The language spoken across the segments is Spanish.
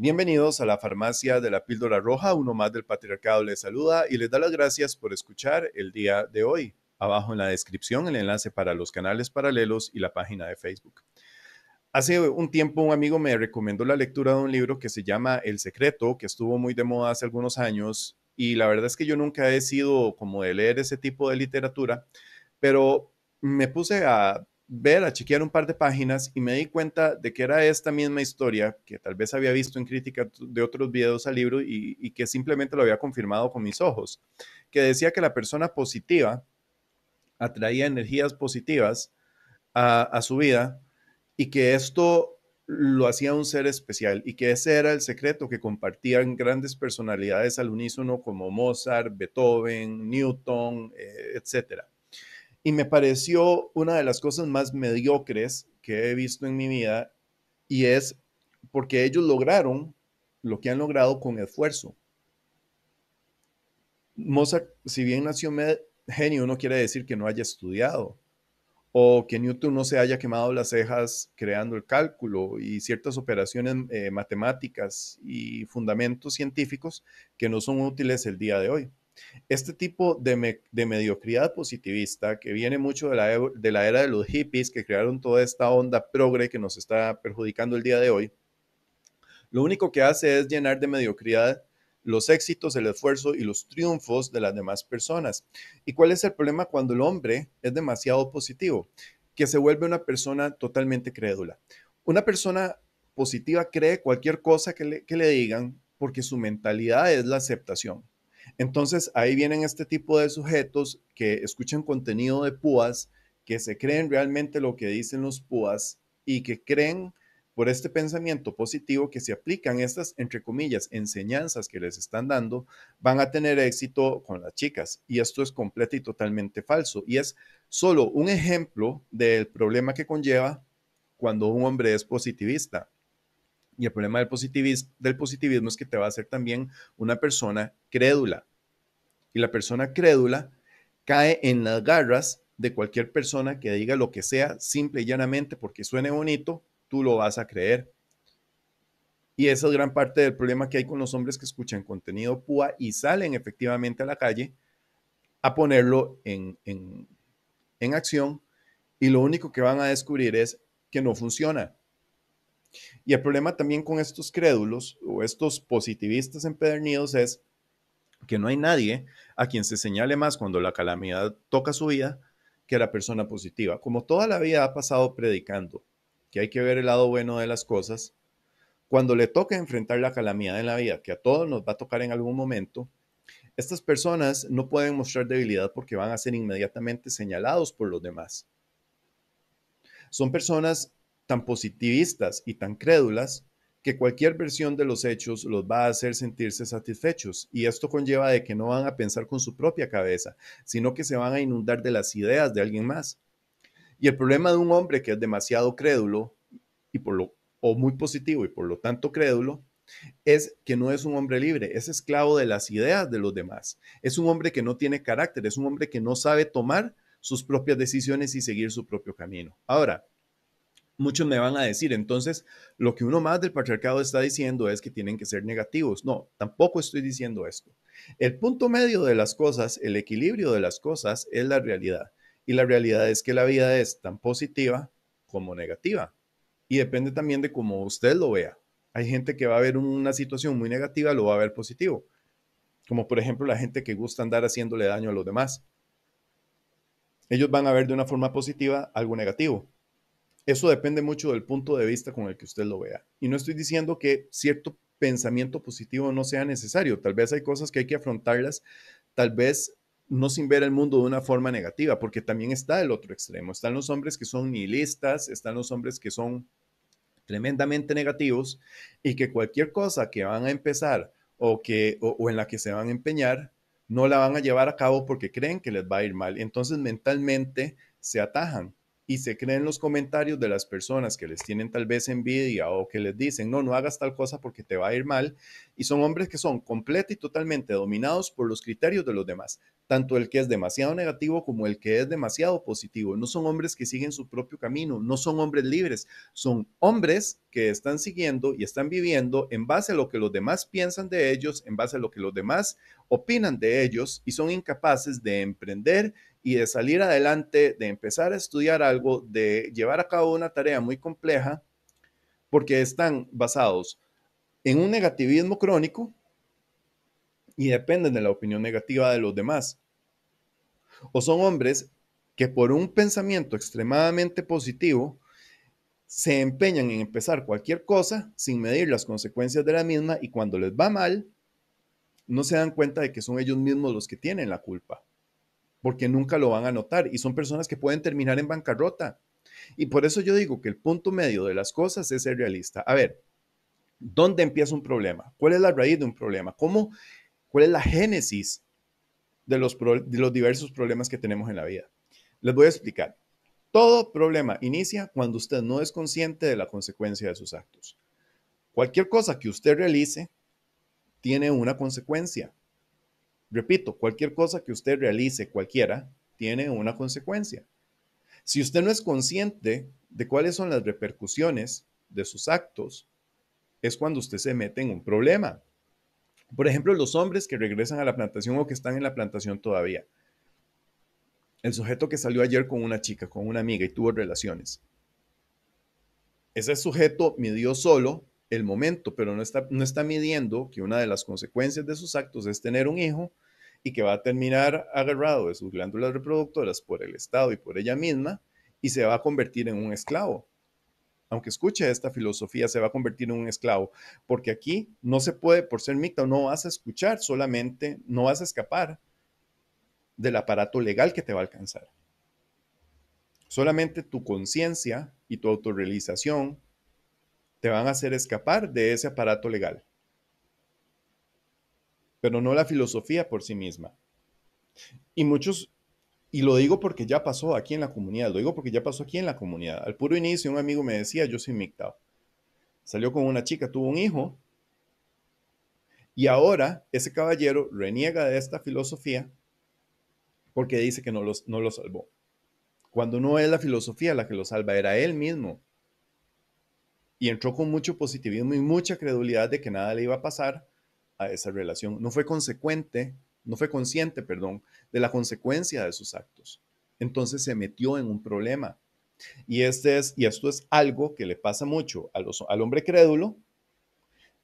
Bienvenidos a la farmacia de la píldora roja, uno más del patriarcado les saluda y les da las gracias por escuchar el día de hoy. Abajo en la descripción el enlace para los canales paralelos y la página de Facebook. Hace un tiempo un amigo me recomendó la lectura de un libro que se llama El Secreto, que estuvo muy de moda hace algunos años y la verdad es que yo nunca he sido como de leer ese tipo de literatura, pero me puse a ver, a chequear un par de páginas y me di cuenta de que era esta misma historia que tal vez había visto en crítica de otros videos al libro y, que simplemente lo había confirmado con mis ojos, que decía que la persona positiva atraía energías positivas a, su vida y que esto lo hacía un ser especial y que ese era el secreto que compartían grandes personalidades al unísono como Mozart, Beethoven, Newton, eh, etc. Y me pareció una de las cosas más mediocres que he visto en mi vida y es porque ellos lograron lo que han logrado con esfuerzo. Mozart, si bien nació genio, no quiere decir que no haya estudiado o que Newton no se haya quemado las cejas creando el cálculo y ciertas operaciones eh, matemáticas y fundamentos científicos que no son útiles el día de hoy. Este tipo de, mediocridad positivista que viene mucho de la, era de los hippies que crearon toda esta onda progre que nos está perjudicando el día de hoy, lo único que hace es llenar de mediocridad los éxitos, el esfuerzo y los triunfos de las demás personas. ¿Y cuál es el problema cuando el hombre es demasiado positivo? Que se vuelve una persona totalmente crédula. Una persona positiva cree cualquier cosa que le digan porque su mentalidad es la aceptación. Entonces ahí vienen este tipo de sujetos que escuchan contenido de púas, que se creen realmente lo que dicen los púas y que creen por este pensamiento positivo que se aplican estas, entre comillas, enseñanzas que les están dando, van a tener éxito con las chicas. Y esto es completo y totalmente falso. Y es solo un ejemplo del problema que conlleva cuando un hombre es positivista. Y el problema del positivismo, del positivismo es que te va a hacer también una persona crédula. Y la persona crédula cae en las garras de cualquier persona que diga lo que sea simple y llanamente porque suene bonito tú lo vas a creer. Y esa es gran parte del problema que hay con los hombres que escuchan contenido púa y salen efectivamente a la calle a ponerlo en, en acción y lo único que van a descubrir es que no funciona. Y el problema también con estos crédulos o estos positivistas empedernidos es que no hay nadie a quien se señale más cuando la calamidad toca su vida que la persona positiva. Como toda la vida ha pasado predicando que hay que ver el lado bueno de las cosas, cuando le toca enfrentar la calamidad en la vida, que a todos nos va a tocar en algún momento, estas personas no pueden mostrar debilidad porque van a ser inmediatamente señalados por los demás. Son personas tan positivistas y tan crédulas que cualquier versión de los hechos los va a hacer sentirse satisfechos y esto conlleva de que no van a pensar con su propia cabeza, sino que se van a inundar de las ideas de alguien más. Y el problema de un hombre que es demasiado crédulo y por lo, o muy positivo y por lo tanto crédulo es que no es un hombre libre, es esclavo de las ideas de los demás. Es un hombre que no tiene carácter, es un hombre que no sabe tomar sus propias decisiones y seguir su propio camino. Ahora, muchos me van a decir, entonces, lo que uno más del patriarcado está diciendo es que tienen que ser negativos. No, tampoco estoy diciendo esto. El punto medio de las cosas, el equilibrio de las cosas es la realidad. Y la realidad es que la vida es tan positiva como negativa. Y depende también de cómo usted lo vea. Hay gente que va a ver una situación muy negativa, lo va a ver positivo. Como por ejemplo la gente que gusta andar haciéndole daño a los demás. Ellos van a ver de una forma positiva algo negativo. Eso depende mucho del punto de vista con el que usted lo vea. Y no estoy diciendo que cierto pensamiento positivo no sea necesario. Tal vez hay cosas que hay que afrontarlas, tal vez no sin ver el mundo de una forma negativa, porque también está el otro extremo. Están los hombres que son nihilistas, están los hombres que son tremendamente negativos y que cualquier cosa que van a empezar o, que, o, en la que se van a empeñar, no la van a llevar a cabo porque creen que les va a ir mal. Entonces mentalmente se atajan y se creen los comentarios de las personas que les tienen tal vez envidia o que les dicen, no, no hagas tal cosa porque te va a ir mal. Y son hombres que son completamente y totalmente dominados por los criterios de los demás, tanto el que es demasiado negativo como el que es demasiado positivo. No son hombres que siguen su propio camino, no son hombres libres, son hombres que están siguiendo y están viviendo en base a lo que los demás piensan de ellos, en base a lo que los demás opinan de ellos y son incapaces de emprender y de salir adelante, de empezar a estudiar algo, de llevar a cabo una tarea muy compleja, porque están basados en un negativismo crónico y dependen de la opinión negativa de los demás. O son hombres que por un pensamiento extremadamente positivo se empeñan en empezar cualquier cosa sin medir las consecuencias de la misma y cuando les va mal, no se dan cuenta de que son ellos mismos los que tienen la culpa porque nunca lo van a notar y son personas que pueden terminar en bancarrota. Y por eso yo digo que el punto medio de las cosas es ser realista. A ver, ¿dónde empieza un problema? ¿Cuál es la raíz de un problema? ¿Cómo, ¿Cuál es la génesis de los, de los diversos problemas que tenemos en la vida? Les voy a explicar. Todo problema inicia cuando usted no es consciente de la consecuencia de sus actos. Cualquier cosa que usted realice tiene una consecuencia. Repito, cualquier cosa que usted realice, cualquiera, tiene una consecuencia. Si usted no es consciente de cuáles son las repercusiones de sus actos, es cuando usted se mete en un problema. Por ejemplo, los hombres que regresan a la plantación o que están en la plantación todavía. El sujeto que salió ayer con una chica, con una amiga y tuvo relaciones. Ese sujeto midió solo el momento, pero no está, no está midiendo que una de las consecuencias de sus actos es tener un hijo y que va a terminar agarrado de sus glándulas reproductoras por el Estado y por ella misma y se va a convertir en un esclavo. Aunque escuche esta filosofía, se va a convertir en un esclavo, porque aquí no se puede, por ser micta, no vas a escuchar solamente, no vas a escapar del aparato legal que te va a alcanzar. Solamente tu conciencia y tu autorrealización te van a hacer escapar de ese aparato legal, pero no la filosofía por sí misma. Y muchos, y lo digo porque ya pasó aquí en la comunidad, lo digo porque ya pasó aquí en la comunidad. Al puro inicio un amigo me decía, yo soy mictao. Salió con una chica, tuvo un hijo, y ahora ese caballero reniega de esta filosofía porque dice que no, no lo salvó. Cuando no es la filosofía la que lo salva, era él mismo y entró con mucho positivismo y mucha credulidad de que nada le iba a pasar a esa relación. No fue consecuente, no fue consciente, perdón, de la consecuencia de sus actos. Entonces se metió en un problema. Y, este es, y esto es algo que le pasa mucho al hombre crédulo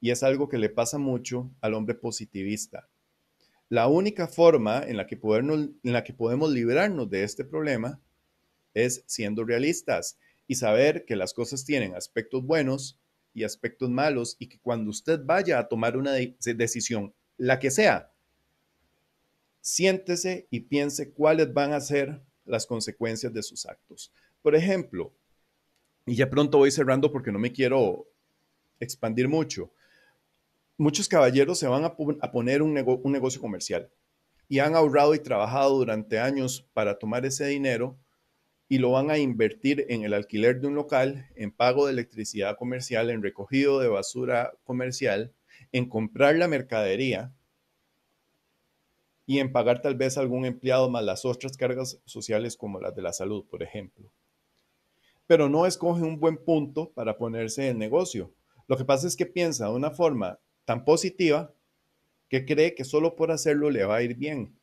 y es algo que le pasa mucho al hombre positivista. La única forma en la que, en la que podemos librarnos de este problema es siendo realistas y saber que las cosas tienen aspectos buenos y aspectos malos y que cuando usted vaya a tomar una decisión, la que sea, siéntese y piense cuáles van a ser las consecuencias de sus actos. Por ejemplo, y ya pronto voy cerrando porque no me quiero expandir mucho, muchos caballeros se van a, poner un negocio comercial y han ahorrado y trabajado durante años para tomar ese dinero y lo van a invertir en el alquiler de un local, en pago de electricidad comercial, en recogido de basura comercial, en comprar la mercadería y en pagar tal vez algún empleado más las otras cargas sociales como las de la salud, por ejemplo. Pero no escoge un buen punto para ponerse en negocio. Lo que pasa es que piensa de una forma tan positiva que cree que solo por hacerlo le va a ir bien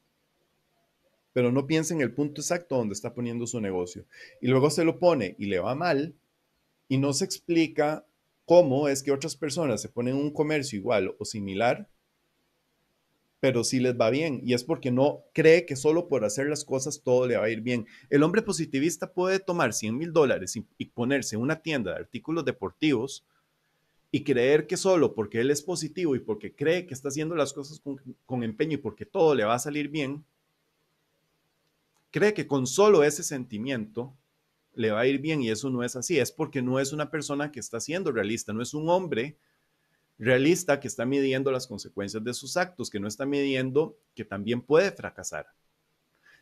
pero no piensa en el punto exacto donde está poniendo su negocio. Y luego se lo pone y le va mal y no se explica cómo es que otras personas se ponen un comercio igual o similar, pero sí les va bien. Y es porque no cree que solo por hacer las cosas todo le va a ir bien. El hombre positivista puede tomar 100 mil dólares y, ponerse una tienda de artículos deportivos y creer que solo porque él es positivo y porque cree que está haciendo las cosas con empeño y porque todo le va a salir bien, cree que con solo ese sentimiento le va a ir bien y eso no es así. Es porque no es una persona que está siendo realista, no es un hombre realista que está midiendo las consecuencias de sus actos, que no está midiendo que también puede fracasar.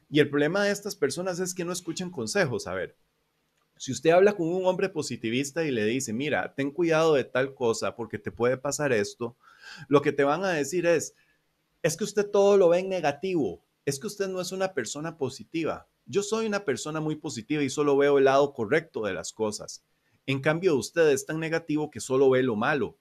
Y el problema de estas personas es que no escuchan consejos. A ver, Si usted habla con un hombre positivista y le dice, mira, ten cuidado de tal cosa porque te puede pasar esto, lo que te van a decir es, es que usted todo lo ve en negativo, es que usted no es una persona positiva. Yo soy una persona muy positiva y solo veo el lado correcto de las cosas. En cambio, usted es tan negativo que solo ve lo malo.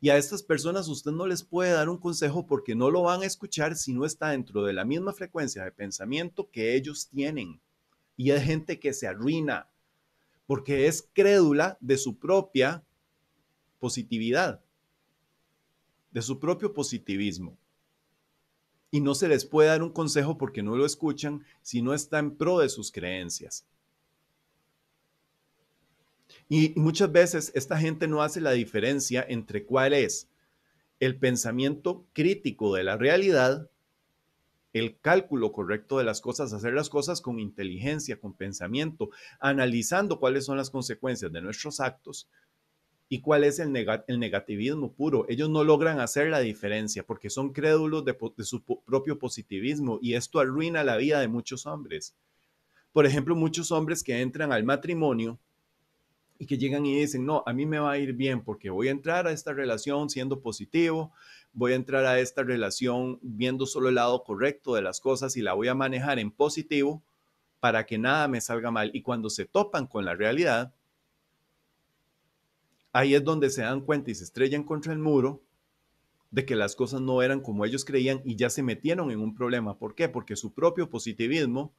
Y a estas personas usted no les puede dar un consejo porque no lo van a escuchar si no está dentro de la misma frecuencia de pensamiento que ellos tienen. Y hay gente que se arruina porque es crédula de su propia positividad, de su propio positivismo. Y no se les puede dar un consejo porque no lo escuchan si no está en pro de sus creencias. Y muchas veces esta gente no hace la diferencia entre cuál es el pensamiento crítico de la realidad el cálculo correcto de las cosas, hacer las cosas con inteligencia, con pensamiento, analizando cuáles son las consecuencias de nuestros actos y cuál es el, negativismo puro. Ellos no logran hacer la diferencia porque son crédulos de, su propio positivismo y esto arruina la vida de muchos hombres. Por ejemplo, muchos hombres que entran al matrimonio y que llegan y dicen, no, a mí me va a ir bien porque voy a entrar a esta relación siendo positivo, voy a entrar a esta relación viendo solo el lado correcto de las cosas y la voy a manejar en positivo para que nada me salga mal. Y cuando se topan con la realidad, ahí es donde se dan cuenta y se estrellan contra el muro de que las cosas no eran como ellos creían y ya se metieron en un problema. ¿Por qué? Porque su propio positivismo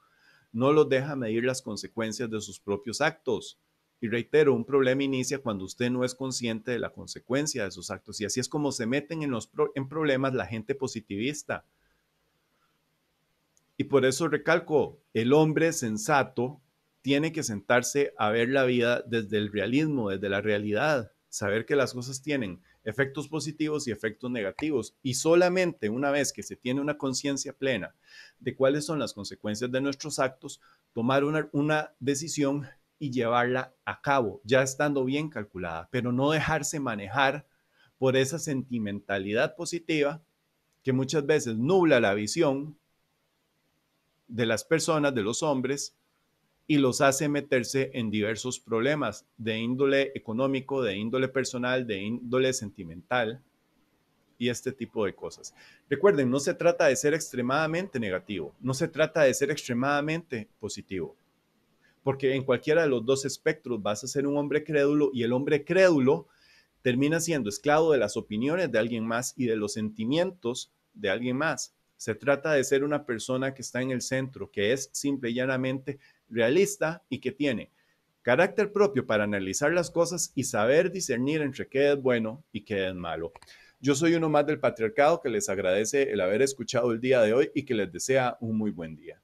no los deja medir las consecuencias de sus propios actos. Y reitero, un problema inicia cuando usted no es consciente de la consecuencia de sus actos. Y así es como se meten en, los en problemas la gente positivista. Y por eso recalco, el hombre sensato tiene que sentarse a ver la vida desde el realismo, desde la realidad, saber que las cosas tienen efectos positivos y efectos negativos. Y solamente una vez que se tiene una conciencia plena de cuáles son las consecuencias de nuestros actos, tomar una, una decisión y llevarla a cabo, ya estando bien calculada, pero no dejarse manejar por esa sentimentalidad positiva que muchas veces nubla la visión de las personas, de los hombres, y los hace meterse en diversos problemas de índole económico, de índole personal, de índole sentimental y este tipo de cosas. Recuerden, no se trata de ser extremadamente negativo, no se trata de ser extremadamente positivo porque en cualquiera de los dos espectros vas a ser un hombre crédulo y el hombre crédulo termina siendo esclavo de las opiniones de alguien más y de los sentimientos de alguien más. Se trata de ser una persona que está en el centro, que es simple y llanamente realista y que tiene carácter propio para analizar las cosas y saber discernir entre qué es bueno y qué es malo. Yo soy uno más del patriarcado que les agradece el haber escuchado el día de hoy y que les desea un muy buen día.